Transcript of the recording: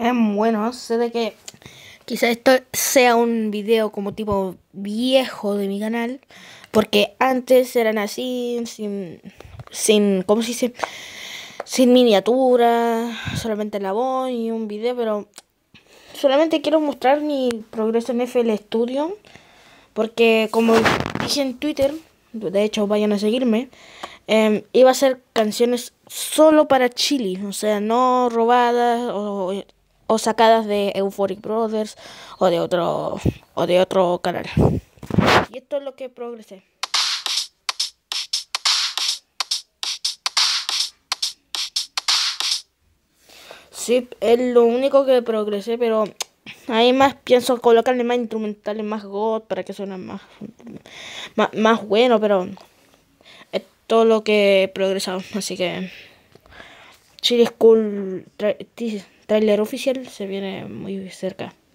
Em, bueno, sé de que quizá esto sea un video como tipo viejo de mi canal, porque antes eran así, sin, sin, ¿cómo se dice? Sin miniatura, solamente la voz y un video, pero solamente quiero mostrar mi progreso en FL Studio, porque como dije en Twitter, de hecho vayan a seguirme, eh, iba a hacer canciones solo para Chile, o sea, no robadas o, o, sacadas de Euphoric Brothers o de otro o de otro canal. Y esto es lo que progresé. Sí, es lo único que progresé, pero ahí más pienso colocarle más instrumentales, más God para que suene más, más, más bueno, pero todo lo que he progresado. Así que Chile School trailer oficial se viene muy cerca.